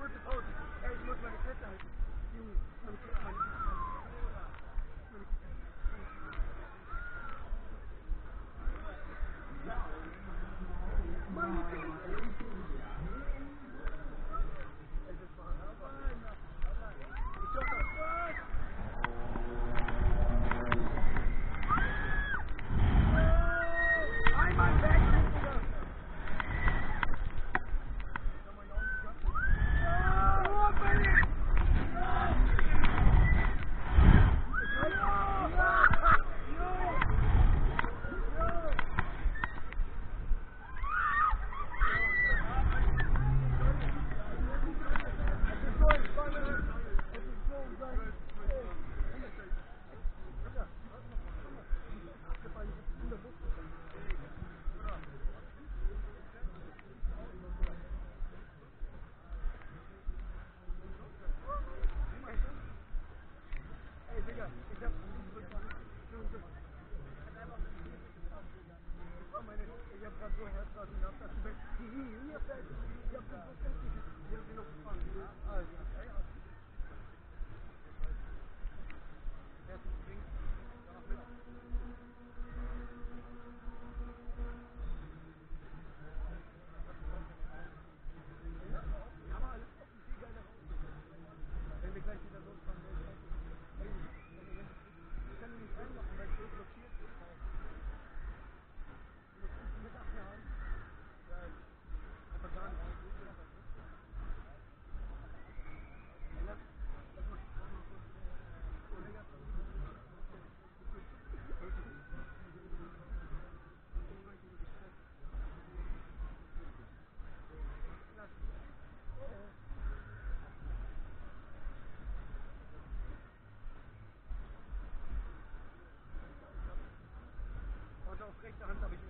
gute Haut. Ey, ich muss meine Kette halten. Junge, meine Kette halten. Thank you. rechte Hand habe ich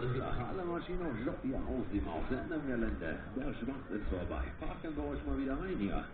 Alle Maschinen und Stopp hier aus dem Aufsendergelände. Der Schmacht ist vorbei. Parken wir euch mal wieder ein hier.